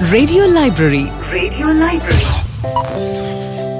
Radio library radio library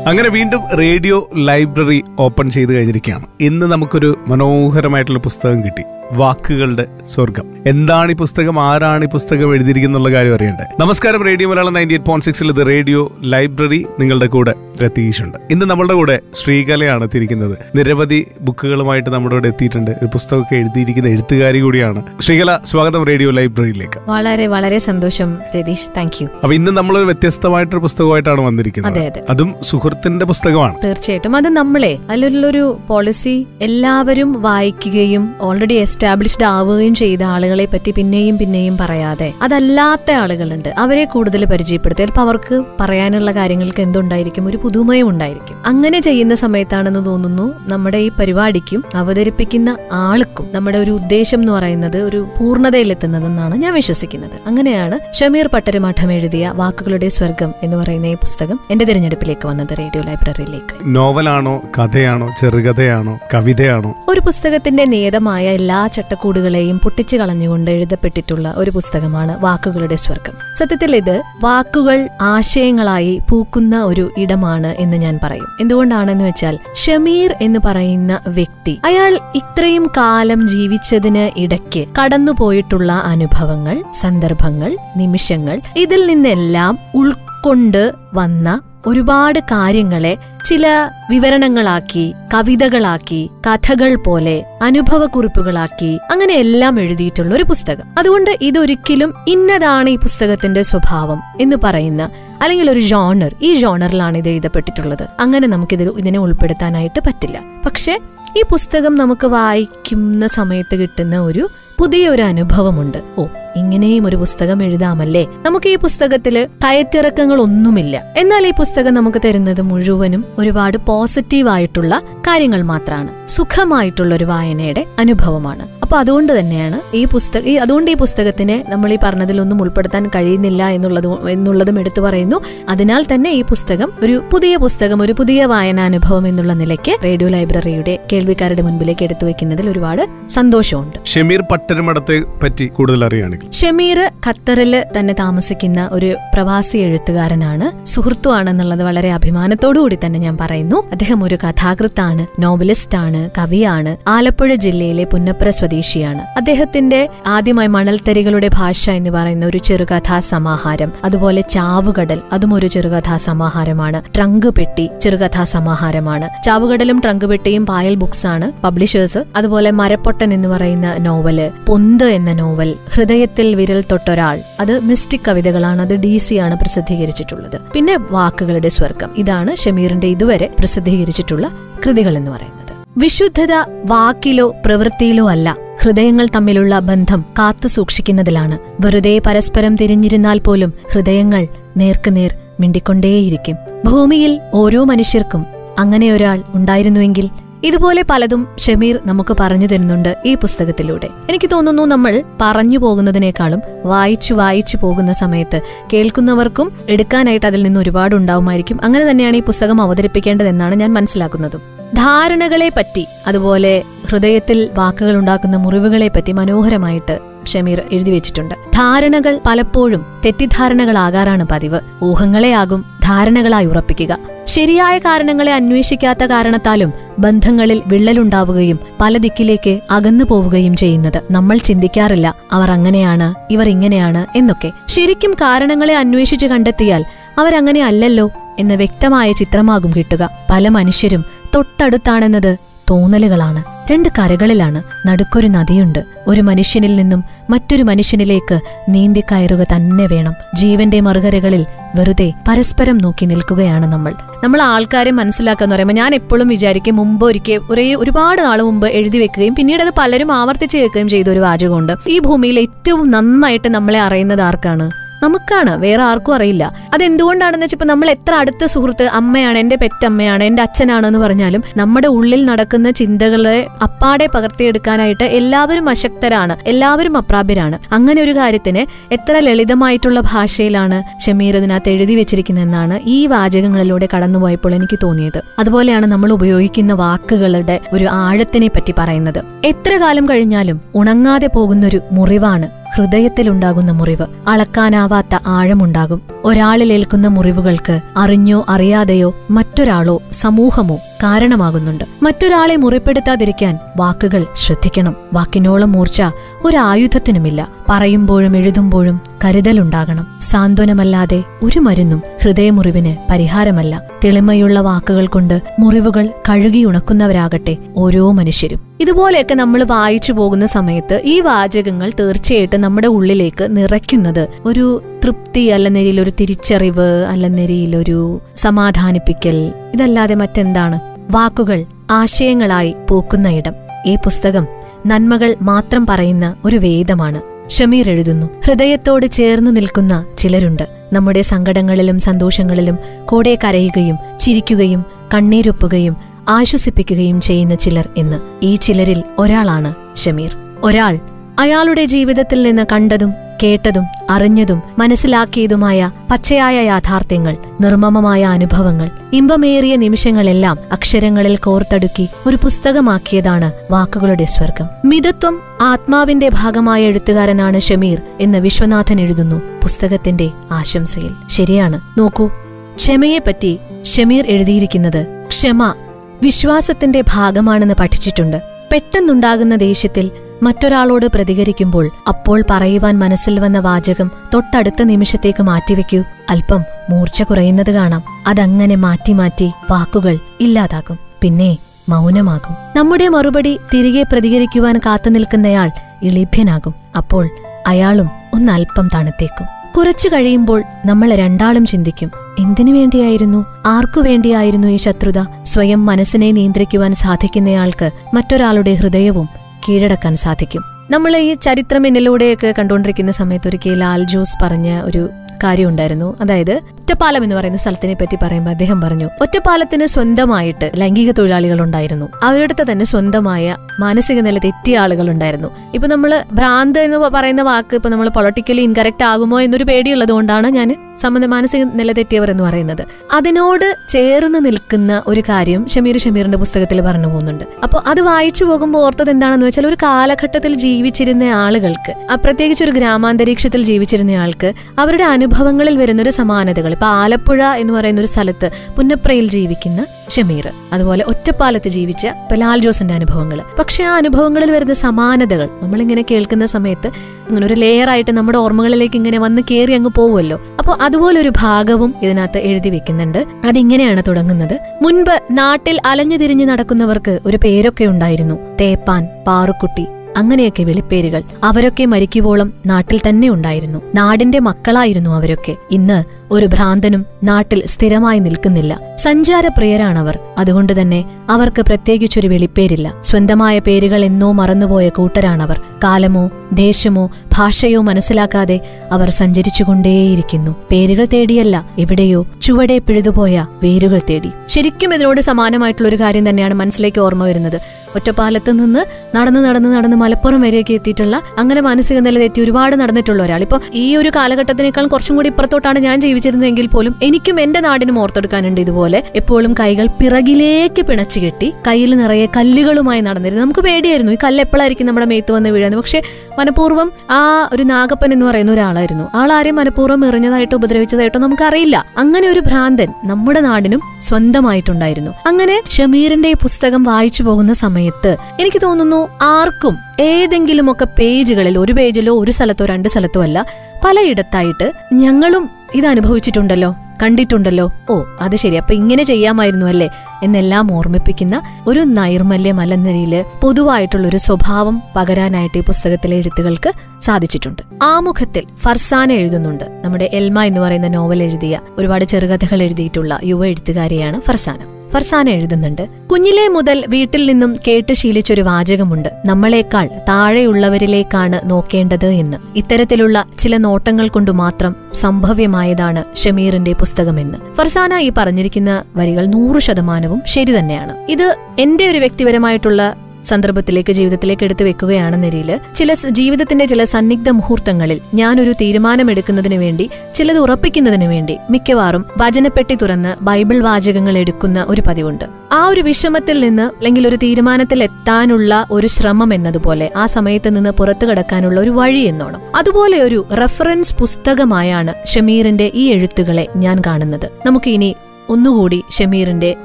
അങ്ങനെ വീണ്ടും radio library open ചെയ്ത് കഴിഞ്ഞിരിക്കുകയാണ്. ഇന്ന് നമുക്കൊരു മനോഹരമായിട്ടുള്ള പുസ്തകം കിട്ടി. വാക്കുകളുടെ സ്വർഗം. എന്താണ് ഈ പുസ്തകം? ആരാണ് ഈ പുസ്തകം എഴുതിയിരിക്കുന്നുള്ള കാര്യം അറിയണ്ടേ? നമസ്കാരം radio Malayalam ninety eight point സിക്സിൽ ഇത് റേഡിയോ ലൈബ്രറി നിങ്ങളുടെ കൂടെ രതീഷ് ഉണ്ട് ഇന്ന് നമ്മളുടെ കൂടെ ശ്രീകലയാണ് എത്തിയിരിക്കുന്നത് നിരവധി ബുക്കുകളുമായിട്ട് നമ്മുടെ കൂടെ എത്തിയിട്ടുണ്ട്. ഒരു പുസ്തകമൊക്കെ എഴുതിയിരിക്കുന്ന എഴുത്തുകാരി കൂടിയാണ്. ശ്രീകല സ്വാഗതം റേഡിയോ ലൈബ്രറിയിലേക്ക്. വളരെ വളരെ സന്തോഷം രതീഷ്. താങ്ക് യു അപ്പൊ ഇന്ന് നമ്മൾ വ്യത്യസ്തമായിട്ടൊരു പുസ്തകമായിട്ടാണ് വന്നിരിക്കുന്നത്. അതെ, സുഹൃത്തിന്റെ പുസ്തകമാണ്. തീർച്ചയായിട്ടും. അത് നമ്മളെ അതിലുള്ളൊരു പോളിസി എല്ലാവരും വായിക്കുകയും ഓൾറെഡി എസ്റ്റാബ്ലിഷ്ഡ് ആവുകയും ചെയ്ത ആളുകളെ പറ്റി പിന്നെയും പിന്നെയും പറയാതെ. അതല്ലാത്ത ആളുകളുണ്ട്. അവരെ കൂടുതൽ പരിചയപ്പെടുത്തി. ചിലപ്പോൾ അവർക്ക് പറയാനുള്ള കാര്യങ്ങൾക്ക് എന്തുണ്ടായിരിക്കും? ഒരു പുതുമയും ഉണ്ടായിരിക്കും. അങ്ങനെ ചെയ്യുന്ന സമയത്താണെന്ന് തോന്നുന്നു നമ്മുടെ ഈ പരിപാടിക്കും അവതരിപ്പിക്കുന്ന ആൾക്കും നമ്മുടെ ഒരു ഉദ്ദേശം എന്ന് പറയുന്നത് ഒരു പൂർണതയിലെത്തുന്നതെന്നാണ് ഞാൻ വിശ്വസിക്കുന്നത്. അങ്ങനെയാണ് ഷമീർ പട്ടരമാഠം എഴുതിയ വാക്കുകളുടെ സ്വർഗം എന്ന് പറയുന്ന ഈ പുസ്തകം എന്റെ തിരഞ്ഞെടുപ്പിലേക്ക് വന്നത് റേഡിയോ ലൈബ്രറിയിലേക്ക്. നോവലാണോ കഥയാണോ ചെറുകഥയാണോ കവിതയാണോ? ഒരു പുസ്തകത്തിന്റെ നിയതമായ എല്ലാ ചട്ടക്കൂടുകളെയും പൊട്ടിച്ചു കളഞ്ഞുകൊണ്ട് എഴുതപ്പെട്ടിട്ടുള്ള ഒരു പുസ്തകമാണ് വാക്കുകളുടെ സ്വർഗം സത്യത്തിൽ ഇത് വാക്കുകൾ ആശയങ്ങളായി പൂക്കുന്ന ഒരു ഇടമാണ് എന്ന് ഞാൻ പറയും. എന്തുകൊണ്ടാണെന്ന് വെച്ചാൽ ഷമീർ എന്ന് പറയുന്ന വ്യക്തി അയാൾ ഇത്രയും കാലം ജീവിച്ചതിന് ഇടയ്ക്ക് കടന്നുപോയിട്ടുള്ള അനുഭവങ്ങൾ സന്ദർഭങ്ങൾ നിമിഷങ്ങൾ ഇതിൽ നിന്നെല്ലാം ഉൾക്കൊണ്ട് വന്ന ഒരുപാട് കാര്യങ്ങളെ ചില വിവരണങ്ങളാക്കി കവിതകളാക്കി കഥകൾ പോലെ അനുഭവക്കുറിപ്പുകളാക്കി അങ്ങനെ എല്ലാം എഴുതിയിട്ടുള്ള ഒരു പുസ്തകം. അതുകൊണ്ട് ഇതൊരിക്കലും ഇന്നതാണ് ഈ പുസ്തകത്തിന്റെ സ്വഭാവം എന്ന് പറയുന്ന അല്ലെങ്കിൽ ഒരു ജോണർ ഈ ജോണറിലാണ് ഇത് എഴുതപ്പെട്ടിട്ടുള്ളത്. അങ്ങനെ നമുക്കിത് ഇതിനെ ഉൾപ്പെടുത്താനായിട്ട് പറ്റില്ല. പക്ഷെ ഈ പുസ്തകം നമുക്ക് വായിക്കുന്ന സമയത്ത് കിട്ടുന്ന ഒരു പുതിയ ഒരു അനുഭവമുണ്ട് ഓ ഇങ്ങനെയും ഒരു പുസ്തകം എഴുതാമല്ലേ? നമുക്ക് ഈ പുസ്തകത്തിൽ കയറ്റിറക്കങ്ങൾ ഒന്നുമില്ല എന്നാൽ ഈ പുസ്തകം നമുക്ക് തരുന്നത് മുഴുവനും ഒരുപാട് പോസിറ്റീവ് ആയിട്ടുള്ള കാര്യങ്ങൾ മാത്രമാണ് സുഖമായിട്ടുള്ള ഒരു വായനയുടെ അനുഭവമാണ്. അപ്പൊ അതുകൊണ്ട് തന്നെയാണ് ഈ പുസ്തക ഈ അതുകൊണ്ട് ഈ പുസ്തകത്തിനെ നമ്മൾ ഈ പറഞ്ഞതിലൊന്നും ഉൾപ്പെടുത്താൻ കഴിയുന്നില്ല എന്നുള്ളത് എന്നുള്ളതും എടുത്തു പറയുന്നു. അതിനാൽ തന്നെ ഈ പുസ്തകം ഒരു പുതിയ പുസ്തകം ഒരു പുതിയ വായനാനുഭവം എന്നുള്ള നിലയ്ക്ക് റേഡിയോ ലൈബ്രറിയുടെ കേൾവിക്കാരുടെ മുൻപിലേക്ക് എടുത്തു വെക്കുന്നതിൽ ഒരുപാട് സന്തോഷമുണ്ട്. ഷമീർ പട്ടരമടത്തെ പറ്റി കൂടുതൽ അറിയുകയാണെങ്കിൽ. ഷമീർ ഖത്തറിൽ തന്നെ താമസിക്കുന്ന ഒരു പ്രവാസി എഴുത്തുകാരനാണ് സുഹൃത്തു ആണെന്നുള്ളത് വളരെ അഭിമാനത്തോടുകൂടി തന്നെ ഞാൻ പറയുന്നു. അദ്ദേഹം ഒരു കഥാകൃത്താണ് നോവലിസ്റ്റ് ആണ് കവിയാണ്. ആലപ്പുഴ ജില്ലയിലെ പുന്നപ്ര സ്വദേശിയാണ് അദ്ദേഹത്തിന്റെ ആദ്യമായി മണൽത്തരികളുടെ ഭാഷ എന്ന് പറയുന്ന ഒരു ചെറുകഥാ സമാഹാരം അതുപോലെ ചാവുകടൽ അതും ഒരു ചെറുകഥാ സമാഹാരമാണ്. ട്രങ്ക് പെട്ടി ചെറുകഥാ സമാഹാരമാണ്. ചാവുകടലും ട്രങ്ക് പെട്ടിയും പായൽ ബുക്സ് ആണ് പബ്ലിഷേഴ്സ്. അതുപോലെ മരപ്പൊട്ടൻ എന്ന് പറയുന്ന നോവൽ പൊന്ത് എന്ന നോവൽ ഹൃദയത്തിൽ വിരൽ തൊട്ടൊരാൾ. അത് മിസ്റ്റിക് കവിതകളാണ് അത് ഡി സി ആണ് പ്രസിദ്ധീകരിച്ചിട്ടുള്ളത്. പിന്നെ വാക്കുകളുടെ സ്വർഗം ഇതാണ് ഷമീറിന്റെ ഇതുവരെ പ്രസിദ്ധീകരിച്ചിട്ടുള്ള കൃതികൾ എന്ന് പറയുന്നത്. വിശുദ്ധത വാക്കിലോ പ്രവൃത്തിയിലോ അല്ല ഹൃദയങ്ങൾ തമ്മിലുള്ള ബന്ധം കാത്തു സൂക്ഷിക്കുന്നതിലാണ്. വെറുതെ പരസ്പരം തിരിഞ്ഞിരുന്നാൽ പോലും ഹൃദയങ്ങൾ നേർക്കുനേർ മിണ്ടിക്കൊണ്ടേയിരിക്കും. ഭൂമിയിൽ ഓരോ മനുഷ്യർക്കും അങ്ങനെ ഒരാൾ ഉണ്ടായിരുന്നുവെങ്കിൽ ഇതുപോലെ പലതും ഷമീർ നമുക്ക് പറഞ്ഞു തരുന്നുണ്ട് ഈ പുസ്തകത്തിലൂടെ. എനിക്ക് തോന്നുന്നു നമ്മൾ പറഞ്ഞു പോകുന്നതിനേക്കാളും വായിച്ചു വായിച്ചു പോകുന്ന സമയത്ത് കേൾക്കുന്നവർക്കും എടുക്കാനായിട്ട് അതിൽ നിന്ന് ഒരുപാട് ഉണ്ടാവുമായിരിക്കും. അങ്ങനെ തന്നെയാണ് ഈ പുസ്തകം അവതരിപ്പിക്കേണ്ടതെന്നാണ് ഞാൻ മനസ്സിലാക്കുന്നതും. ധാരണകളെ പറ്റി അതുപോലെ ഹൃദയത്തിൽ വാക്കുകൾ ഉണ്ടാക്കുന്ന മുറിവുകളെ പറ്റി മനോഹരമായിട്ട് ഷമീർ എഴുതി വെച്ചിട്ടുണ്ട്. ധാരണകൾ പലപ്പോഴും തെറ്റിദ്ധാരണകളാകാറാണ് പതിവ്. ഊഹങ്ങളെയാകും ധാരണകളായി ഉറപ്പിക്കുക. ശരിയായ കാരണങ്ങളെ അന്വേഷിക്കാത്ത കാരണത്താലും ബന്ധങ്ങളിൽ വിള്ളലുണ്ടാവുകയും പല ദിക്കിലേക്ക് അകന്നു പോവുകയും ചെയ്യുന്നത് നമ്മൾ ചിന്തിക്കാറില്ല. അവർ അങ്ങനെയാണ് ഇവർ ഇങ്ങനെയാണ് എന്നൊക്കെ. ശരിക്കും കാരണങ്ങളെ അന്വേഷിച്ച് കണ്ടെത്തിയാൽ അവരങ്ങനെ അല്ലല്ലോ എന്ന വ്യക്തമായ ചിത്രമാകും കിട്ടുക. പല മനുഷ്യരും തൊട്ടടുത്താണെന്നത് തോന്നലുകളാണ്. രണ്ട് കരകളിലാണ് നടുക്കൊരു നദിയുണ്ട്. ഒരു മനുഷ്യനിൽ നിന്നും മറ്റൊരു മനുഷ്യനിലേക്ക് നീന്തിക്കയറുക തന്നെ വേണം. ജീവന്റെ മറുകരകളിൽ വെറുതെ പരസ്പരം നോക്കി നിൽക്കുകയാണ് നമ്മൾ. നമ്മൾ ആൾക്കാരെ മനസ്സിലാക്കാന്ന് പറയുമ്പോൾ ഞാൻ എപ്പോഴും വിചാരിക്കും മുമ്പ് ഒരിക്കൽ ഒരേ ഒരുപാട് നാൾ മുമ്പ് എഴുതി വെക്കുകയും പിന്നീട് അത് പലരും ആവർത്തിച്ച് കേൾക്കുകയും ചെയ്ത ഒരു വാചകമുണ്ട്. ഈ ഭൂമിയിൽ ഏറ്റവും നന്നായിട്ട് നമ്മളെ അറിയുന്നത് ആർക്കാണ്? നമുക്കാണ് വേറെ ആർക്കും അറിയില്ല. അതെന്തുകൊണ്ടാണെന്ന് വെച്ചപ്പോൾ നമ്മൾ എത്ര അടുത്ത സുഹൃത്ത് അമ്മയാണ് എന്റെ പെറ്റമ്മയാണ് എന്റെ അച്ഛനാണ് എന്ന് പറഞ്ഞാലും നമ്മുടെ ഉള്ളിൽ നടക്കുന്ന ചിന്തകളെ അപ്പാടെ പകർത്തിയെടുക്കാനായിട്ട് എല്ലാവരും അശക്തരാണ് എല്ലാവരും അപ്രാപ്യരാണ്. അങ്ങനെ ഒരു കാര്യത്തിന് എത്ര ലളിതമായിട്ടുള്ള ഭാഷയിലാണ് ഷമീർ ഇതിനകത്ത് എഴുതി വെച്ചിരിക്കുന്നതെന്നാണ് ഈ വാചകങ്ങളിലൂടെ കടന്നുപോയപ്പോൾ എനിക്ക് തോന്നിയത്. അതുപോലെയാണ് നമ്മൾ ഉപയോഗിക്കുന്ന വാക്കുകളുടെ ഒരു ആഴത്തിനെ പറ്റി പറയുന്നത്. എത്ര കാലം കഴിഞ്ഞാലും ഉണങ്ങാതെ പോകുന്നൊരു മുറിവാണ് ഹൃദയത്തിലുണ്ടാകുന്ന മുറിവ് അളക്കാനാവാത്ത ആഴമുണ്ടാകും. ഒരാളിൽ ഏൽക്കുന്ന മുറിവുകൾക്ക് അറിഞ്ഞോ അറിയാതെയോ മറ്റൊരാളോ സമൂഹമോ കാരണമാകുന്നുണ്ട്. മറ്റൊരാളെ മുറിപ്പെടുത്താതിരിക്കാൻ വാക്കുകൾ ശ്രദ്ധിക്കണം. വാക്കിനോളം മൂർച്ച ഒരു ഒരായുധത്തിനുമില്ല. പറയുമ്പോഴും എഴുതുമ്പോഴും കരുതലുണ്ടാകണം. സാന്ത്വനമല്ലാതെ ഒരു മരുന്നും ഹൃദയമുറിവിന് പരിഹാരമല്ല. തെളിമയുള്ള വാക്കുകൾ കൊണ്ട് മുറിവുകൾ കഴുകിയുണക്കുന്നവരാകട്ടെ ഓരോ മനുഷ്യരും. ഇതുപോലെയൊക്കെ നമ്മൾ വായിച്ചു പോകുന്ന സമയത്ത് ഈ വാചകങ്ങൾ തീർച്ചയായിട്ടും നമ്മുടെ ഉള്ളിലേക്ക് നിറയ്ക്കുന്നത് ഒരു തൃപ്തി അല്ല നിരയിൽ ഒരു തിരിച്ചറിവ് അല്ല നിരയിൽ ഒരു സമാധാനിപ്പിക്കൽ. ഇതല്ലാതെ മറ്റെന്താണ്? വാക്കുകൾ ആശയങ്ങളായി പൂക്കുന്ന ഇടം. ഈ പുസ്തകം നന്മകൾ മാത്രം പറയുന്ന ഒരു വേദമാണ്. ഷമീർ എഴുതുന്നു ഹൃദയത്തോട് ചേർന്നു നിൽക്കുന്ന ചിലരുണ്ട്. നമ്മുടെ സങ്കടങ്ങളിലും സന്തോഷങ്ങളിലും കൂടെ കരയുകയും ചിരിക്കുകയും കണ്ണീരൊപ്പുകയും ആശ്വസിപ്പിക്കുകയും ചെയ്യുന്ന ചിലർ എന്ന്. ഈ ചിലരിൽ ഒരാളാണ് ഷമീർ. ഒരാൾ അയാളുടെ ജീവിതത്തിൽ നിന്ന് കണ്ടതും കേട്ടതും അറിഞ്ഞതും മനസ്സിലാക്കിയതുമായ പച്ചയായ യാഥാർത്ഥ്യങ്ങൾ നിർമ്മമമായ അനുഭവങ്ങൾ ഇമ്പമേറിയ നിമിഷങ്ങളെല്ലാം അക്ഷരങ്ങളിൽ കോർത്തടുക്കി ഒരു പുസ്തകമാക്കിയതാണ് വാക്കുകളുടെ സ്വർഗം മിതത്വം ആത്മാവിന്റെ ഭാഗമായ എഴുത്തുകാരനാണ് ഷമീർ എന്ന് വിശ്വനാഥൻ എഴുതുന്നു പുസ്തകത്തിന്റെ ആശംസയിൽ. ശരിയാണ്. നോക്കൂ. ക്ഷമയെപ്പറ്റി ഷമീർ എഴുതിയിരിക്കുന്നത് ക്ഷമ വിശ്വാസത്തിന്റെ ഭാഗമാണെന്ന് പഠിച്ചിട്ടുണ്ട്. പെട്ടെന്നുണ്ടാകുന്ന ദേഷ്യത്തിൽ മറ്റൊരാളോട് പ്രതികരിക്കുമ്പോൾ അപ്പോൾ പറയുവാൻ മനസ്സിൽ വന്ന വാചകം തൊട്ടടുത്ത നിമിഷത്തേക്ക് മാറ്റിവെക്കൂ. അല്പം മൂർച്ച കുറയുന്നത് കാണാം. അതങ്ങനെ മാറ്റി മാറ്റി വാക്കുകൾ ഇല്ലാതാകും പിന്നെ മൗനമാകും. നമ്മുടെ മറുപടി തിരികെ പ്രതികരിക്കുവാൻ കാത്തുനിൽക്കുന്നയാൾ ഇളിഭ്യനാകും. അപ്പോൾ അയാളും ഒന്നല്പം തണുത്തേക്കും. കുറച്ചു കഴിയുമ്പോൾ നമ്മൾ രണ്ടാളും ചിന്തിക്കും എന്തിനു വേണ്ടിയായിരുന്നു? ആർക്കു വേണ്ടിയായിരുന്നു ഈ ശത്രുത? സ്വയം മനസ്സിനെ നിയന്ത്രിക്കുവാൻ സാധിക്കുന്നയാൾക്ക് മറ്റൊരാളുടെ ഹൃദയവും കീഴടക്കാൻ സാധിക്കും. നമ്മൾ ഈ ചരിത്രം എന്നിലൂടെയൊക്കെ കണ്ടുകൊണ്ടിരിക്കുന്ന സമയത്ത് ഒരിക്കൽ ലാൽ ജോസ് പറഞ്ഞ ഒരു കാര്യമുണ്ടായിരുന്നു. അതായത് ഒറ്റപ്പാലം എന്ന് പറയുന്ന സ്ഥലത്തിനെ പറ്റി പറയുമ്പോൾ അദ്ദേഹം പറഞ്ഞു ഒറ്റപ്പാലത്തിന് സ്വന്തമായിട്ട് ലൈംഗിക തൊഴിലാളികൾ ഉണ്ടായിരുന്നു അവരുടെ തന്നെ സ്വന്തമായ മാനസിക നില തെറ്റിയ ആളുകൾ ഉണ്ടായിരുന്നു ഇപ്പൊ നമ്മൾ ഭ്രാന്ത് എന്ന് പറയുന്ന വാക്ക് ഇപ്പൊ നമ്മൾ പൊളിറ്റിക്കലി ഇൻകറക്റ്റ് ആകുമോ എന്നൊരു പേടിയുള്ളത് കൊണ്ടാണ് ഞാൻ സംബന്ധ മാനസിക നില തെറ്റിയവർ എന്ന് പറയുന്നത്. അതിനോട് ചേർന്ന് നിൽക്കുന്ന ഒരു കാര്യം ഷമീർ ഷമീറിന്റെ പുസ്തകത്തിൽ പറഞ്ഞു പോകുന്നുണ്ട്. അപ്പോൾ അത് വായിച്ചു പോകുമ്പോൾ ഓർത്തത് എന്താണെന്ന് വെച്ചാൽ ഒരു കാലഘട്ടത്തിൽ ജീവിച്ചിരുന്ന ആളുകൾക്ക് പ്രത്യേകിച്ച് ഒരു ഗ്രാമാന്തരീക്ഷത്തിൽ ജീവിച്ചിരുന്ന ആൾക്ക് അവരുടെ അനുഭവങ്ങളിൽ വരുന്നൊരു സമാനതകൾ. ഇപ്പൊ ആലപ്പുഴ എന്ന് പറയുന്ന ഒരു സ്ഥലത്ത് പുന്നപ്രയിൽ ജീവിക്കുന്ന ഷമീർ അതുപോലെ ഒറ്റപ്പാലത്ത് ജീവിച്ച ഇപ്പൊ ലാൽ ജോസിന്റെ അനുഭവങ്ങൾ. പക്ഷെ ആ അനുഭവങ്ങളിൽ വരുന്ന സമാനതകൾ നമ്മളിങ്ങനെ കേൾക്കുന്ന സമയത്ത് ഇങ്ങനെ ഒരു ലെയർ ആയിട്ട് നമ്മുടെ ഓർമ്മകളിലേക്ക് ഇങ്ങനെ വന്ന് കയറി അങ്ങ് പോവുമല്ലോ. അപ്പോൾ അതുപോലെ ഒരു ഭാഗവും ഇതിനകത്ത് എഴുതി വെക്കുന്നുണ്ട്. അതിങ്ങനെയാണ് തുടങ്ങുന്നത്. മുൻപ് നാട്ടിൽ അലഞ്ഞു തിരിഞ്ഞു നടക്കുന്നവർക്ക് ഒരു പേരൊക്കെ ഉണ്ടായിരുന്നു. തേപ്പാൻ പാറുക്കുട്ടി അങ്ങനെയൊക്കെ വിളിപ്പേരുകൾ അവരൊക്കെ മരിക്കുവോളം നാട്ടിൽ തന്നെ ഉണ്ടായിരുന്നു. നാടിന്റെ മക്കളായിരുന്നു അവരൊക്കെ. ഇന്ന് ഒരു ഭ്രാന്തനും നാട്ടിൽ സ്ഥിരമായി നിൽക്കുന്നില്ല. സഞ്ചാരപ്രിയരാണവർ. അതുകൊണ്ട് തന്നെ അവർക്ക് പ്രത്യേകിച്ചൊരു വെളിപ്പേരില്ല. സ്വന്തമായ പേരുകൾ എന്നോ മറന്നുപോയ കൂട്ടരാണവർ. കാലമോ ദേശമോ ഭാഷയോ മനസ്സിലാക്കാതെ അവർ സഞ്ചരിച്ചുകൊണ്ടേയിരിക്കുന്നു. പേരുകൾ തേടിയല്ല എവിടെയോ ചുവടെ പിഴുതുപോയ വേരുകൾ തേടി. ശരിക്കും ഇതിനോട് സമാനമായിട്ടുള്ള ഒരു കാര്യം തന്നെയാണ് മനസ്സിലേക്ക് ഓർമ്മ വരുന്നത്. ഒറ്റപ്പാലത്ത് നിന്ന് നടന്ന് നടന്ന് നടന്ന് മലപ്പുറം വരെയൊക്കെ എത്തിയിട്ടുള്ള അങ്ങനെ മാനസിക നില തെറ്റി ഒരുപാട് നടന്നിട്ടുള്ള ഒരാൾ. ഇപ്പൊ ഈ ഒരു കാലഘട്ടത്തിനേക്കാൾ കുറച്ചും കൂടി ഇപ്പുറത്തോട്ടാണ് ഞാൻ ജീവിച്ചിരുന്നതെങ്കിൽ പോലും എനിക്കും എന്റെ നാടിനും ഓർത്തെടുക്കാനുണ്ട് ഇതുപോലെ. എപ്പോഴും കൈകൾ പിറകിലേക്ക് പിണച്ചു കെട്ടി കയ്യിൽ നിറയെ കല്ലുകളുമായി നടന്നിരുന്നു. നമുക്ക് പേടിയായിരുന്നു. ഈ കല്ല് എപ്പോഴായിരിക്കും നമ്മുടെ മേത്ത് വന്ന് വീഴുന്നത് പക്ഷെ മനഃപൂർവം ആ ഒരു നാഗപ്പൻ എന്ന് പറയുന്ന ഒരാളായിരുന്നു. ആളാരെയും മനഃപൂർവം എറിഞ്ഞതായിട്ടോ ഉപദ്രവിച്ചതായിട്ടോ നമുക്കറിയില്ല. അങ്ങനെ ഒരു ഭ്രാന്തൻ നമ്മുടെ നാടിനും സ്വന്തമായിട്ടുണ്ടായിരുന്നു. അങ്ങനെ ഷമീറിന്റെ ഈ പുസ്തകം വായിച്ചു പോകുന്ന സമയത്ത് എനിക്ക് തോന്നുന്നു ആർക്കും ഏതെങ്കിലുമൊക്കെ പേജുകളിൽ ഒരു പേജിലോ ഒരു സ്ഥലത്തോ രണ്ട് സ്ഥലത്തോ അല്ല പലയിടത്തായിട്ട് ഞങ്ങളും ഇത് അനുഭവിച്ചിട്ടുണ്ടല്ലോ കണ്ടിട്ടുണ്ടല്ലോ. ഓ അത് ശരി. അപ്പൊ ഇങ്ങനെ ചെയ്യാമായിരുന്നു അല്ലേ? എന്നെല്ലാം ഓർമ്മിപ്പിക്കുന്ന ഒരു നൈർമല്യം നിലയിൽ പൊതുവായിട്ടുള്ള ഒരു സ്വഭാവം പകരാനായിട്ട് ഈ പുസ്തകത്തിലെ എഴുത്തുകൾക്ക് സാധിച്ചിട്ടുണ്ട്. ആമുഖത്തിൽ ഫർസാന എഴുതുന്നുണ്ട്. നമ്മുടെ എൽമ എന്ന് പറയുന്ന നോവൽ എഴുതിയ ഒരുപാട് ചെറുകഥകൾ എഴുതിയിട്ടുള്ള യുവ എഴുത്തുകാരിയാണ് ഫർസാന. ഫർസാന എഴുതുന്നുണ്ട്. കുഞ്ഞിലെ മുതൽ വീട്ടിൽ നിന്നും കേട്ട് ശീലിച്ചൊരു വാചകമുണ്ട്. നമ്മളെക്കാൾ താഴെയുള്ളവരിലേക്കാണ് നോക്കേണ്ടത് എന്ന്. ഇത്തരത്തിലുള്ള ചില നോട്ടങ്ങൾ കൊണ്ട് മാത്രം സംഭവ്യമായതാണ് ഷമീറിന്റെ പുസ്തകമെന്ന്. ഫർസാന ഈ പറഞ്ഞിരിക്കുന്ന വരികൾ നൂറ് ശതമാനവും ശരി തന്നെയാണ്. ഇത് എന്റെ ഒരു വ്യക്തിപരമായിട്ടുള്ള സന്ദർഭത്തിലേക്ക് ജീവിതത്തിലേക്ക് എടുത്തു വെക്കുകയാണെന്ന രീതിയിൽ ചില ജീവിതത്തിന്റെ ചില സന്നിഗ്ധ മുഹൂർത്തങ്ങളിൽ ഞാനൊരു തീരുമാനമെടുക്കുന്നതിന് വേണ്ടി ചിലത് ഉറപ്പിക്കുന്നതിന് വേണ്ടി മിക്കവാറും വചനപ്പെട്ടി തുറന്ന് ബൈബിൾ വാചകങ്ങൾ എടുക്കുന്ന ഒരു പതിവുണ്ട്. ആ ഒരു വിഷമത്തിൽ നിന്ന് അല്ലെങ്കിൽ ഒരു തീരുമാനത്തിൽ എത്താനുള്ള ഒരു ശ്രമം എന്നതുപോലെ ആ സമയത്ത് നിന്ന് പുറത്തു കടക്കാനുള്ള ഒരു വഴി എന്നോണം. അതുപോലെ ഒരു റെഫറൻസ് പുസ്തകമായാണ് ഷമീറിന്റെ ഈ എഴുത്തുകളെ ഞാൻ കാണുന്നത്. നമുക്ക് ഇനി ഒന്നുകൂടി ഷമീറിന്റെ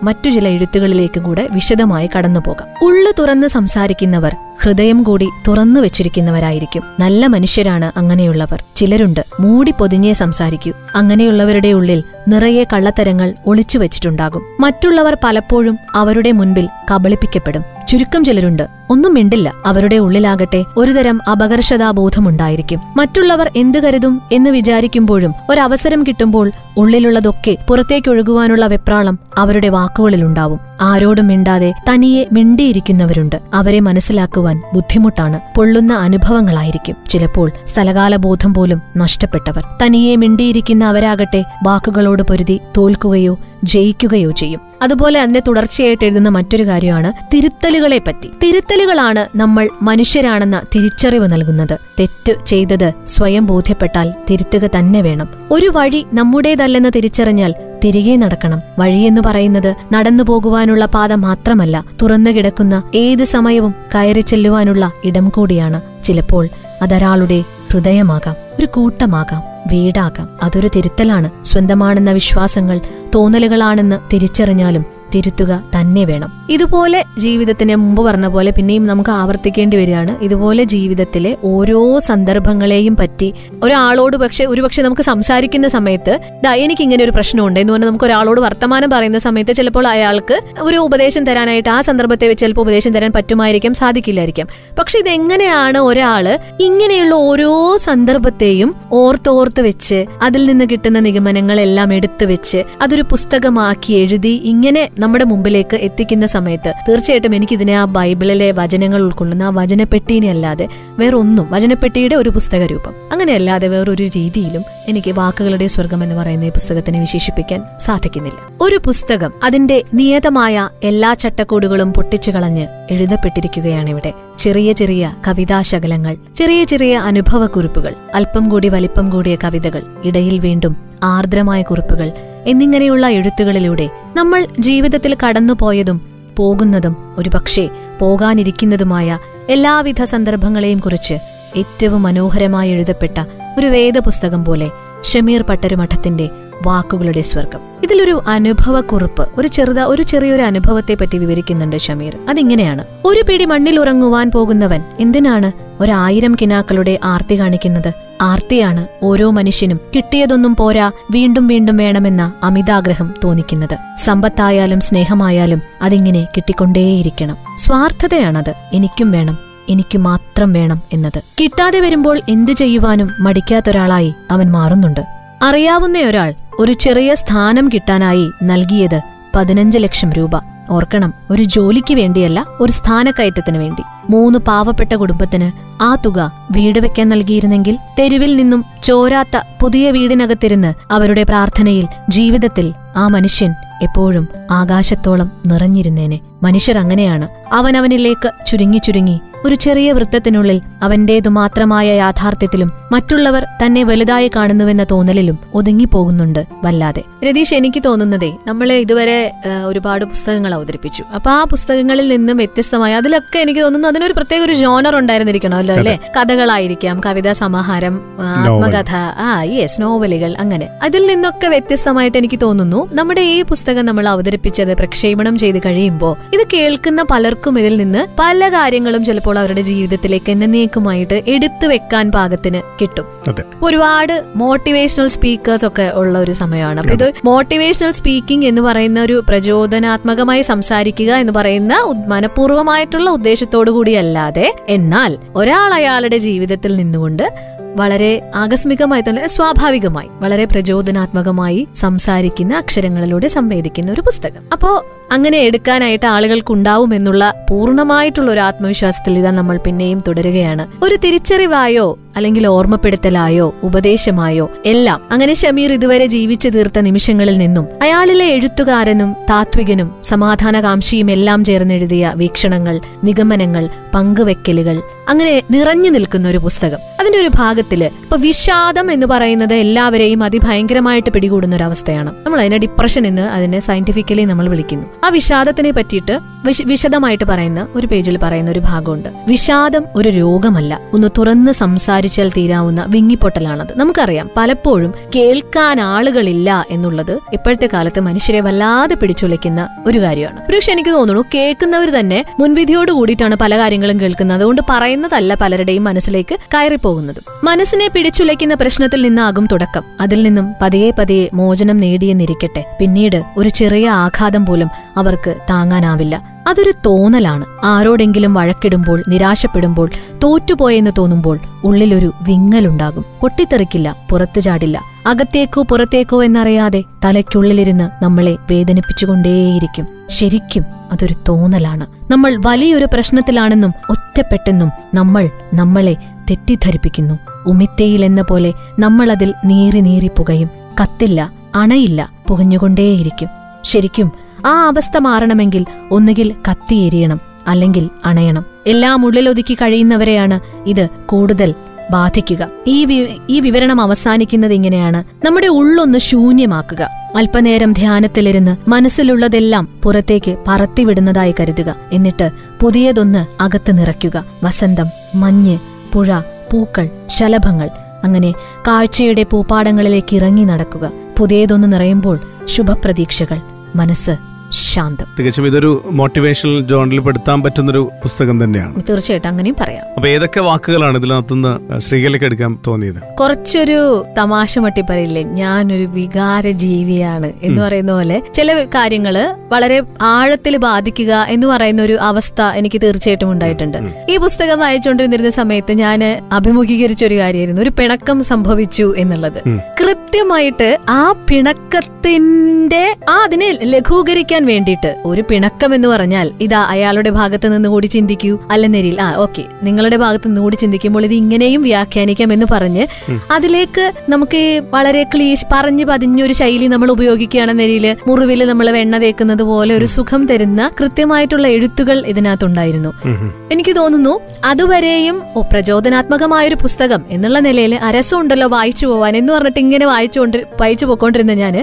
മറ്റു ചില എഴുത്തുകളിലേക്കും കൂടെ വിശദമായി കടന്നുപോകാം. ഉള്ളു തുറന്ന് സംസാരിക്കുന്നവർ ഹൃദയം കൂടി തുറന്നു വെച്ചിരിക്കുന്നവരായിരിക്കും. നല്ല മനുഷ്യരാണ് അങ്ങനെയുള്ളവർ. ചിലരുണ്ട് മൂടി പൊതിഞ്ഞേ സംസാരിക്കൂ. അങ്ങനെയുള്ളവരുടെ ഉള്ളിൽ നിറയെ കള്ളത്തരങ്ങൾ ഒളിച്ചു വെച്ചിട്ടുണ്ടാകും. മറ്റുള്ളവർ പലപ്പോഴും അവരുടെ മുൻപിൽ കബളിപ്പിക്കപ്പെടും. ചുരുക്കം ചിലരുണ്ട്. ഒന്നും മിണ്ടില്ല. അവരുടെ ഉള്ളിലാകട്ടെ ഒരുതരം അപകർഷതാബോധമുണ്ടായിരിക്കും. മറ്റുള്ളവർ എന്ത് കരുതും എന്ന് വിചാരിക്കുമ്പോഴും ഒരവസരം കിട്ടുമ്പോൾ ഉള്ളിലുള്ളതൊക്കെ പുറത്തേക്കൊഴുകുവാനുള്ള വെപ്രാളം അവരുടെ വാക്കുകളിലുണ്ടാവും. ആരോടും മിണ്ടാതെ തനിയെ മിണ്ടിയിരിക്കുന്നവരുണ്ട്. അവരെ മനസ്സിലാക്കുവാൻ ബുദ്ധിമുട്ടാണ്. പൊള്ളുന്ന അനുഭവങ്ങളായിരിക്കും. ചിലപ്പോൾ സ്ഥലകാലബോധം പോലും നഷ്ടപ്പെട്ടവർ. തനിയെ മിണ്ടിയിരിക്കുന്ന അവരാകട്ടെ വാക്കുകളോട് പൊരുതി തോൽക്കുകയോ ജയിക്കുകയോ ചെയ്യും. അതുപോലെ തന്നെ തുടർച്ചയായിട്ട് എഴുതുന്ന മറ്റൊരു കാര്യമാണ് തിരുത്തലുകളെ പറ്റി തിരുത്തലുകളാണ് നമ്മൾ മനുഷ്യരാണെന്ന തിരിച്ചറിവ് നൽകുന്നത്. തെറ്റ് ചെയ്തത് സ്വയം ബോധ്യപ്പെട്ടാൽ തിരുത്തുക തന്നെ വേണം. ഒരു വഴി നമ്മുടേതല്ലെന്ന് തിരിച്ചറിഞ്ഞാൽ തിരികെ നടക്കണം. വഴിയെന്ന് പറയുന്നത് നടന്നു പോകുവാനുള്ള പാത മാത്രമല്ല തുറന്നു കിടക്കുന്ന ഏത് സമയവും കയറി ചെല്ലുവാനുള്ള ഇടം കൂടിയാണ്. ചിലപ്പോൾ അതൊരാളുടെ ഹൃദയമാകാം ഒരു കൂട്ടമാകാം. വീടാകാം. അതൊരു തിരുത്തലാണ്. സ്വന്തമാണെന്ന വിശ്വാസങ്ങൾ തോന്നലുകളാണെന്ന് തിരിച്ചറിഞ്ഞാലും തിരുത്തുക തന്നെ വേണം. ഇതുപോലെ ജീവിതത്തിന് മുമ്പ് പറഞ്ഞ പോലെ പിന്നെയും നമുക്ക് ആവർത്തിക്കേണ്ടി വരികയാണ്. ഇതുപോലെ ജീവിതത്തിലെ ഓരോ സന്ദർഭങ്ങളെയും പറ്റി ഒരാളോട് പക്ഷെ ഒരുപക്ഷെ നമുക്ക് സംസാരിക്കുന്ന സമയത്ത് ദാ എനിക്ക് ഇങ്ങനെ ഒരു പ്രശ്നമുണ്ട് എന്ന് പറഞ്ഞാൽ നമുക്ക് ഒരാളോട് വർത്തമാനം പറയുന്ന സമയത്ത് ചിലപ്പോൾ അയാൾക്ക് ഒരു ഉപദേശം തരാനായിട്ട് ആ സന്ദർഭത്തെ വെച്ച് ചിലപ്പോൾ ഉപദേശം തരാൻ പറ്റുമായിരിക്കാം സാധിക്കില്ലായിരിക്കാം. പക്ഷെ ഇതെങ്ങനെയാണ് ഒരാൾ ഇങ്ങനെയുള്ള ഓരോ സന്ദർഭത്തെയും ഓർത്തോർത്ത് വെച്ച് അതിൽ നിന്ന് കിട്ടുന്ന നിഗമനങ്ങളെല്ലാം എടുത്തു വെച്ച് അതൊരു പുസ്തകമാക്കി എഴുതി ഇങ്ങനെ നമ്മുടെ മുമ്പിലേക്ക് എത്തിക്കുന്ന സമയത്ത് തീർച്ചയായിട്ടും എനിക്കിതിനെ ആ ബൈബിളിലെ വചനങ്ങൾ ഉൾക്കൊള്ളുന്ന ആ വചനപ്പെട്ടീനെ അല്ലാതെ വേറൊന്നും വചനപ്പെട്ടിയുടെ ഒരു പുസ്തക രൂപം അങ്ങനെയല്ലാതെ വേറൊരു രീതിയിലും എനിക്ക് വാക്കുകളുടെ സ്വർഗം എന്ന് പറയുന്ന ഈ പുസ്തകത്തിനെ വിശേഷിപ്പിക്കാൻ സാധിക്കുന്നില്ല. ഒരു പുസ്തകം അതിന്റെ നിയതമായ എല്ലാ ചട്ടക്കൂടുകളും പൊട്ടിച്ചു കളഞ്ഞ് എഴുതപ്പെട്ടിരിക്കുകയാണ് ഇവിടെ. ചെറിയ ചെറിയ കവിതാശകലങ്ങൾ ചെറിയ ചെറിയ അനുഭവക്കുറിപ്പുകൾ അല്പം കൂടി വലിപ്പം കൂടിയ കവിതകൾ ഇടയിൽ വീണ്ടും ആർദ്രമായ കുറിപ്പുകൾ എന്നിങ്ങനെയുള്ള എഴുത്തുകളിലൂടെ നമ്മൾ ജീവിതത്തിൽ കടന്നുപോയതും പോകുന്നതും ഒരുപക്ഷെ പോകാനിരിക്കുന്നതുമായ എല്ലാവിധ സന്ദർഭങ്ങളെയും കുറിച്ച് ഏറ്റവും മനോഹരമായി എഴുതപ്പെട്ട ഒരു വേദപുസ്തകം പോലെ ഷമീർ പട്ടരുമഠത്തിന്റെ വാക്കുകളുടെ സ്വർഗം ഇതിലൊരു അനുഭവക്കുറിപ്പ് ഒരു ചെറുത ഒരു ചെറിയൊരു അനുഭവത്തെ പറ്റി വിവരിക്കുന്നുണ്ട് ഷമീർ. അതിങ്ങനെയാണ്. ഒരു പിടി മണ്ണിൽ ഉറങ്ങുവാൻ പോകുന്നവൻ എന്തിനാണ് ഒരായിരം കിനാക്കളുടെ ആർത്തി കാണിക്കുന്നത്? ആർത്തിയാണ് ഓരോ മനുഷ്യനും കിട്ടിയതൊന്നും പോരാ വീണ്ടും വീണ്ടും വേണമെന്ന അമിതാഗ്രഹം തോന്നിക്കുന്നത്. സമ്പത്തായാലും സ്നേഹമായാലും അതിങ്ങനെ കിട്ടിക്കൊണ്ടേയിരിക്കണം. സ്വാർത്ഥതയാണത്. എനിക്കും വേണം എനിക്ക് മാത്രം വേണം എന്നത്. കിട്ടാതെ വരുമ്പോൾ എന്തു ചെയ്യുവാനും മടിക്കാത്തൊരാളായി അവൻ മാറുന്നുണ്ട്. അറിയാവുന്ന ഒരാൾ ഒരു ചെറിയ സ്ഥാനം കിട്ടാനായി നൽകിയത് പതിനഞ്ച് ലക്ഷം രൂപ. ഓർക്കണം ഒരു ജോലിക്ക് വേണ്ടിയല്ല ഒരു സ്ഥാനക്കയറ്റത്തിന് വേണ്ടി. മൂന്ന് പാവപ്പെട്ട കുടുംബത്തിന് ആ തുക വീട് വെക്കാൻ നൽകിയിരുന്നെങ്കിൽ തെരുവിൽ നിന്നും ചോരാത്ത പുതിയ വീടിനകത്തിരുന്ന് അവരുടെ പ്രാർത്ഥനയിൽ ജീവിതത്തിൽ ആ മനുഷ്യൻ എപ്പോഴും ആകാശത്തോളം നിറഞ്ഞിരുന്നേനെ. മനുഷ്യർ അങ്ങനെയാണ്. അവനവനിലേക്ക് ചുരുങ്ങി ചുരുങ്ങി ഒരു ചെറിയ വൃത്തത്തിനുള്ളിൽ അവന്റേതു മാത്രമായ യാഥാർത്ഥ്യത്തിലും മറ്റുള്ളവർ തന്നെ വലുതായി കാണുന്നുവെന്ന തോന്നലിലും ഒതുങ്ങിപ്പോകുന്നുണ്ട് വല്ലാതെ. രതീഷ് എനിക്ക് തോന്നുന്നതേ നമ്മൾ ഇതുവരെ ഒരുപാട് പുസ്തകങ്ങൾ അവതരിപ്പിച്ചു. അപ്പൊ ആ പുസ്തകങ്ങളിൽ നിന്നും വ്യത്യസ്തമായ അതിലൊക്കെ എനിക്ക് തോന്നുന്നു അതിനൊരു പ്രത്യേക ഒരു ജോണർ ഉണ്ടായിരുന്നിരിക്കണമല്ലോ അല്ലെ കഥകളായിരിക്കാം കവിതാ സമാഹാരം ആത്മകഥ ആ യെസ് നോവലുകൾ അങ്ങനെ. അതിൽ നിന്നൊക്കെ വ്യത്യസ്തമായിട്ട് എനിക്ക് തോന്നുന്നു നമ്മുടെ ഈ പുസ്തകം നമ്മൾ അവതരിപ്പിച്ചത് പ്രക്ഷേപണം ചെയ്ത് കഴിയുമ്പോൾ ഇത് കേൾക്കുന്ന പലർക്കും ഇതിൽ നിന്ന് പല കാര്യങ്ങളും ചിലപ്പോൾ അവരുടെ ജീവിതത്തിലേക്ക് എന്നേക്കുമായിട്ട് എടുത്തു വെക്കാൻ പാകത്തിന് കിട്ടും. ഒരുപാട് മോട്ടിവേഷണൽ സ്പീക്കേഴ്സ് ഒക്കെ ഉള്ള ഒരു സമയമാണ്. അപ്പൊ ഇത് മോട്ടിവേഷണൽ സ്പീക്കിംഗ് എന്ന് പറയുന്ന ഒരു പ്രചോദനാത്മകമായി സംസാരിക്കുക എന്ന് പറയുന്ന മനഃപൂർവമായിട്ടുള്ള ഉദ്ദേശത്തോടു കൂടി അല്ലാതെ എന്നാൽ ഒരാൾ അയാളുടെ ജീവിതത്തിൽ നിന്നുകൊണ്ട് വളരെ ആകസ്മികമായി തന്നെ സ്വാഭാവികമായി വളരെ പ്രചോദനാത്മകമായി സംസാരിക്കുന്ന അക്ഷരങ്ങളിലൂടെ സംവേദിക്കുന്ന ഒരു പുസ്തകം. അപ്പോ അങ്ങനെ എടുക്കാനായിട്ട് ആളുകൾക്ക് ഉണ്ടാവുമെന്നുള്ള പൂർണമായിട്ടുള്ള ഒരു ആത്മവിശ്വാസത്തിൽ ഇതാ നമ്മൾ പിന്നെയും തുടരുകയാണ്. ഒരു തിരിച്ചറിവായോ അല്ലെങ്കിൽ ഓർമ്മപ്പെടുത്തലായോ ഉപദേശമായോ എല്ലാം. അങ്ങനെ ഷമീർ ഇതുവരെ ജീവിച്ചു തീർത്ത നിമിഷങ്ങളിൽ നിന്നും അയാളിലെ എഴുത്തുകാരനും താത്വികനും സമാധാനകാംക്ഷിയും എല്ലാം ചേർന്നെഴുതിയ വീക്ഷണങ്ങൾ നിഗമനങ്ങൾ പങ്കുവെക്കലുകൾ അങ്ങനെ നിറഞ്ഞു നിൽക്കുന്ന ഒരു പുസ്തകം. അതിന്റെ ഒരു ഭാഗത്തിൽ ഇപ്പൊ വിഷാദം എന്ന് പറയുന്നത് എല്ലാവരെയും അതിഭയങ്കരമായിട്ട് പിടികൂടുന്ന ഒരു അവസ്ഥയാണ്. നമ്മൾ അതിനെ ഡിപ്രഷൻ എന്ന് അതിനെ സയന്റിഫിക്കലി നമ്മൾ വിളിക്കുന്നു. ആ വിഷാദത്തിനെ പറ്റിയിട്ട് വിശ- വിശദമായിട്ട് പറയുന്ന ഒരു പേജിൽ പറയുന്ന ഒരു ഭാഗമുണ്ട്. വിഷാദം ഒരു രോഗമല്ല. ഒന്ന് തുറന്ന് സംസാരിച്ചാൽ തീരാവുന്ന വിങ്ങിപ്പൊട്ടലാണത്. നമുക്കറിയാം പലപ്പോഴും കേൾക്കാൻ ആളുകളില്ല എന്നുള്ളത് ഇപ്പോഴത്തെ കാലത്ത് മനുഷ്യരെ വല്ലാതെ പിടിച്ചുലയ്ക്കുന്ന ഒരു കാര്യമാണ്. പക്ഷെ എനിക്ക് തോന്നുന്നു കേൾക്കുന്നവർ തന്നെ മുൻവിധിയോട് കൂടിയിട്ടാണ് പല കാര്യങ്ങളും കേൾക്കുന്നത്. അതുകൊണ്ട് പറയുന്നതല്ല പലരുടെയും മനസ്സിലേക്ക് കയറിപ്പോകുന്നത്. മനസ്സിനെ പിടിച്ചുലയ്ക്കുന്ന പ്രശ്നത്തിൽ നിന്നാകും തുടക്കം. അതിൽ നിന്നും പതിയെ പതിയെ മോചനം നേടിയെന്നിരിക്കട്ടെ. പിന്നീട് ഒരു ചെറിയ ആഘാതം പോലും അവർക്ക് താങ്ങാനാവില്ല. അതൊരു തോന്നലാണ്. ആരോടെങ്കിലും വഴക്കിടുമ്പോൾ നിരാശപ്പെടുമ്പോൾ തോറ്റുപോയെന്ന് തോന്നുമ്പോൾ ഉള്ളിലൊരു വിങ്ങലുണ്ടാകും. പൊട്ടിത്തെറിക്കില്ല പുറത്തു ചാടില്ല. അകത്തേക്കോ പുറത്തേക്കോ എന്നറിയാതെ തലയ്ക്കുള്ളിലിരുന്ന് നമ്മളെ വേദനിപ്പിച്ചുകൊണ്ടേയിരിക്കും. ശരിക്കും അതൊരു തോന്നലാണ്. നമ്മൾ വലിയൊരു പ്രശ്നത്തിലാണെന്നും ഒറ്റപ്പെട്ടെന്നും നമ്മൾ നമ്മളെ തെറ്റിദ്ധരിപ്പിക്കുന്നു. ഉമിത്തയിൽ എന്ന പോലെ നമ്മളതിൽ നീറി നീറി പുകയും കത്തില്ല അണയില്ല പുകഞ്ഞുകൊണ്ടേയിരിക്കും. ശരിക്കും ആ അവസ്ഥ മാറണമെങ്കിൽ ഒന്നുകിൽ കത്തിയെരിയണം അല്ലെങ്കിൽ അണയണം. എല്ലാം ഉള്ളിലൊതുക്കി കഴിയുന്നവരെയാണ് ഇത് കൂടുതൽ ബാധിക്കുക. ഈ ഈ വിവരണം അവസാനിക്കുന്നത് ഇങ്ങനെയാണ്. നമ്മുടെ ഉള്ളൊന്ന് ശൂന്യമാക്കുക. അല്പനേരം ധ്യാനത്തിലിരുന്ന് മനസ്സിലുള്ളതെല്ലാം പുറത്തേക്ക് പറത്തിവിടുന്നതായി കരുതുക. എന്നിട്ട് പുതിയതൊന്ന് അകത്ത് നിറയ്ക്കുക. വസന്തം മഞ്ഞ് പുഴ പൂക്കൾ ശലഭങ്ങൾ. അങ്ങനെ കാഴ്ചയുടെ പൂപ്പാടങ്ങളിലേക്ക് ഇറങ്ങി നടക്കുക. പുതിയതൊന്ന് നിറയുമ്പോൾ ശുഭപ്രതീക്ഷകൾ. മനസ്സ് ശാന്തം. തികച്ചും ഇതൊരു മോട്ടിവേഷണൽ ജേണലിൽ പെടുത്താൻ പറ്റുന്നൊരു പുസ്തകം തന്നെയാണ്. തീർച്ചയായിട്ടും അങ്ങനെയും പറയാം. അപ്പൊ ഏതൊക്കെ വാക്കുകളാണ് ഇതിനകത്തുനിന്ന് ശ്രീകലേക്ക് എടുക്കാൻ തോന്നിയത്? കുറച്ചൊരു തമാശ മട്ടി പറയില്ലേ ഞാനൊരു വികാര ജീവിയാണ് എന്ന് പറയുന്ന പോലെ ചില കാര്യങ്ങൾ വളരെ ആഴത്തിൽ ബാധിക്കുക എന്ന് പറയുന്ന ഒരു അവസ്ഥ എനിക്ക് തീർച്ചയായിട്ടും ഉണ്ടായിട്ടുണ്ട്. ഈ പുസ്തകം വായിച്ചുകൊണ്ടിരുന്നിരുന്ന സമയത്ത് ഞാൻ അഭിമുഖീകരിച്ച ഒരു കാര്യമായിരുന്നു ഒരു പിണക്കം സംഭവിച്ചു എന്നുള്ളത്. കൃത്യമായിട്ട് ആ പിണക്കത്തിന്റെ ആ അതിനെ ലഘൂകരിക്കാൻ വേണ്ടിയിട്ട് ഒരു പിണക്കം എന്ന് പറഞ്ഞാൽ ഇതാ അയാളുടെ ഭാഗത്ത് നിന്ന് കൂടി ചിന്തിക്കൂ. അല്ലെന്നരിൽ ആ ഓക്കെ. നിങ്ങളുടെ ഭാഗത്ത് നിന്ന് കൂടി ചിന്തിക്കുമ്പോൾ ഇത് ഇങ്ങനെയും വ്യാഖ്യാനിക്കാം എന്ന് പറഞ്ഞ് അതിലേക്ക് നമുക്ക് വളരെ ക്ലീഷ് പറഞ്ഞു പതിഞ്ഞൊരു ശൈലി നമ്മൾ ഉപയോഗിക്കുകയാണെന്നരിയിൽ മുറിവിൽ നമ്മൾ വെണ്ണ തേക്കുന്നത് പോലെ ഒരു സുഖം തരുന്ന കൃത്യമായിട്ടുള്ള എഴുത്തുകൾ ഇതിനകത്തുണ്ടായിരുന്നു. എനിക്ക് തോന്നുന്നു അതുവരെയും പ്രചോദനാത്മകമായൊരു പ്രചോദനാത്മകമായ ഒരു പുസ്തകം എന്നുള്ള നിലയിൽ അരസമുണ്ടല്ലോ വായിച്ചു പോവാൻ എന്ന് പറഞ്ഞിട്ട് ഇങ്ങനെ വായിച്ചുകൊണ്ട് വായിച്ചു പോയിക്കൊണ്ടിരുന്ന ഞാൻ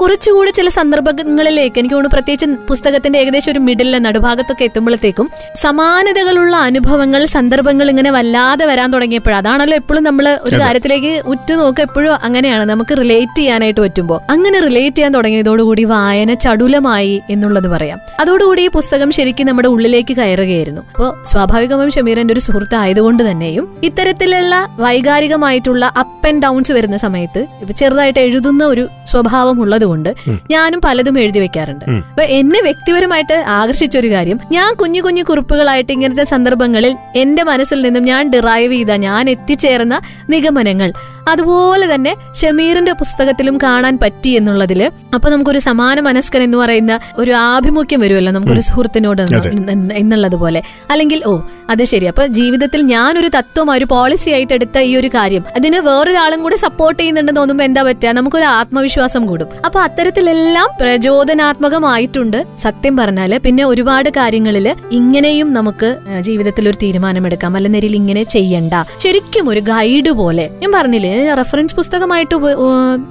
കുറച്ചുകൂടി ചില സന്ദർഭങ്ങളിലേക്ക് എനിക്ക് തോന്നുന്നു പ്രത്യേകിച്ച് പുസ്തകത്തിന്റെ ഏകദേശം ഒരു മിഡിലെ നടുഭാഗത്തൊക്കെ എത്തുമ്പോഴത്തേക്കും സമാനതകളുള്ള അനുഭവങ്ങൾ സന്ദർഭങ്ങൾ ഇങ്ങനെ വല്ലാതെ വരാൻ തുടങ്ങിയപ്പോൾ അതാണല്ലോ എപ്പോഴും നമ്മൾ ഒരു കാര്യത്തിലേക്ക് ഉറ്റുനോക്കുക എപ്പോഴും അങ്ങനെയാണ്. നമുക്ക് റിലേറ്റ് ചെയ്യാനായിട്ട് പറ്റുമ്പോൾ. അങ്ങനെ റിലേറ്റ് ചെയ്യാൻ തുടങ്ങിയതോടുകൂടി വായന ചടുലമായി എന്നുള്ളത് പറയാം. അതോടുകൂടി ഈ പുസ്തകം ശരിക്കും നമ്മുടെ ഉള്ളിലേക്ക് കയറുകയായിരുന്നു. അപ്പോൾ സ്വാഭാവികമായും ഷമീറിന്റെ ഒരു സുഹൃത്ത് ആയതുകൊണ്ട് തന്നെയും ഇത്തരത്തിലുള്ള വൈകാരികമായിട്ടുള്ള അപ്പ് ആൻഡ് ഡൗൺസ് വരുന്ന സമയത്ത് ഇപ്പൊ ചെറുതായിട്ട് എഴുതുന്ന ഒരു സ്വഭാവം ഉള്ളതുകൊണ്ട് ഞാനും പലതും എഴുതി വെക്കാറുണ്ട്. അപ്പൊ എന്നെ വ്യക്തിപരമായിട്ട് ആകർഷിച്ച ഒരു കാര്യം ഞാൻ കുഞ്ഞു കുഞ്ഞു കുറിപ്പുകളായിട്ട് ഇങ്ങനത്തെ സന്ദർഭങ്ങളിൽ എന്റെ മനസ്സിൽ നിന്നും ഞാൻ ഡിറൈവ് ചെയ്ത ഞാൻ എത്തിച്ചേർന്ന നിഗമനങ്ങൾ. അതുപോലെ തന്നെ ഷമീറിന്റെ പുസ്തകത്തിലും കാണാൻ പറ്റി എന്നുള്ളതിൽ അപ്പൊ നമുക്കൊരു സമാന മനസ്കൻ എന്ന് പറയുന്ന ഒരു ആഭിമുഖ്യം വരുമല്ലോ നമുക്കൊരു സുഹൃത്തിനോട് എന്ന് എന്ന് എന്നുള്ളത് പോലെ അല്ലെങ്കിൽ ഓ അത് ശരി. അപ്പൊ ജീവിതത്തിൽ ഞാനൊരു തത്വം ഒരു പോളിസി ആയിട്ട് എടുത്ത ഈ ഒരു കാര്യം അതിന് വേറൊരാളും കൂടെ സപ്പോർട്ട് ചെയ്യുന്നുണ്ടെന്ന് തോന്നുമ്പോൾ എന്താ പറ്റുക? നമുക്കൊരു ആത്മവിശ്വാസം കൂടും. അപ്പൊ അത്തരത്തിലെല്ലാം പ്രചോദനാത്മകമായിട്ടുണ്ട് സത്യം പറഞ്ഞാൽ. പിന്നെ ഒരുപാട് കാര്യങ്ങളിൽ ഇങ്ങനെയും നമുക്ക് ജീവിതത്തിൽ ഒരു തീരുമാനമെടുക്കാം. അല്ലെന്നരിൽ ഇങ്ങനെ ചെയ്യണ്ട. ശരിക്കും ഒരു ഗൈഡ് പോലെ. ഞാൻ പറഞ്ഞില്ലേ റെഫറൻസ് പുസ്തകമായിട്ട്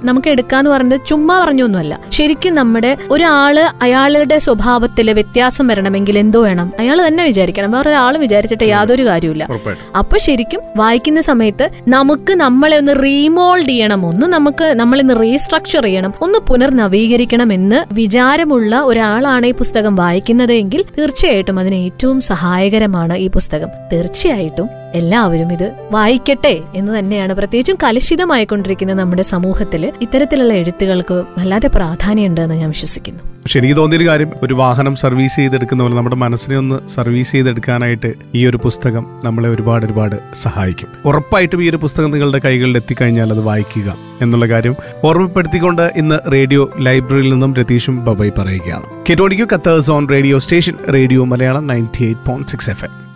നമുക്ക് എടുക്കാന്ന് പറയുന്നത് ചുമ്മാ പറഞ്ഞൊന്നുമല്ല. ശരിക്കും നമ്മുടെ ഒരാൾ അയാളുടെ സ്വഭാവത്തിൽ വ്യത്യാസം വരണമെങ്കിൽ എന്തോ വേണം. അയാൾ തന്നെ വിചാരിക്കണം. വേറെ ഒരാളും വിചാരിച്ചിട്ട് യാതൊരു കാര്യമില്ല അപ്പൊ ശരിക്കും വായിക്കുന്ന സമയത്ത് നമുക്ക് നമ്മളെ ഒന്ന് റീമോൾഡ് ചെയ്യണം. ഒന്ന് നമുക്ക് നമ്മളിന്ന് റീസ്ട്രക്ചർ ചെയ്യണം. ഒന്ന് പുനർനവീകരിക്കണം എന്ന് വിചാരമുള്ള ഒരാളാണ് ഈ പുസ്തകം വായിക്കുന്നത് എങ്കിൽ തീർച്ചയായിട്ടും അതിന് ഏറ്റവും സഹായകരമാണ് ഈ പുസ്തകം. തീർച്ചയായിട്ടും എല്ലാവരും ഇത് വായിക്കട്ടെ എന്ന് തന്നെയാണ്. പ്രത്യേകിച്ചും കലി കലുഷിതമായിക്കൊണ്ടിരിക്കുന്ന നമ്മുടെ സമൂഹത്തിൽ ഇത്തരത്തിലുള്ള എഴുത്തുകൾക്ക് വല്ലാതെ പ്രാധാന്യമുണ്ട് എന്ന് ഞാൻ വിശ്വസിക്കുന്നു. പക്ഷെ എനിക്ക് തോന്നിയൊരു കാര്യം ഒരു വാഹനം സർവീസ് ചെയ്തെടുക്കുന്ന പോലെ നമ്മുടെ മനസ്സിനെ ഒന്ന് സർവീസ് ചെയ്തെടുക്കാനായിട്ട് ഈ ഒരു പുസ്തകം നമ്മളെ ഒരുപാട് ഒരുപാട് സഹായിക്കും. ഉറപ്പായിട്ടും ഈ ഒരു പുസ്തകം നിങ്ങളുടെ കൈകളിൽ എത്തിക്കഴിഞ്ഞാൽ അത് വായിക്കുക എന്നുള്ള കാര്യം ഓർമ്മപ്പെടുത്തിക്കൊണ്ട് ഇന്ന് റേഡിയോ ലൈബ്രറിയിൽ നിന്നും രതീഷും ബബൈ പറയുകയാണ്. കേട്ടോണിക്കു കത്തേഴ്സ് on radio station radio Malayalam ninety eight point six F M.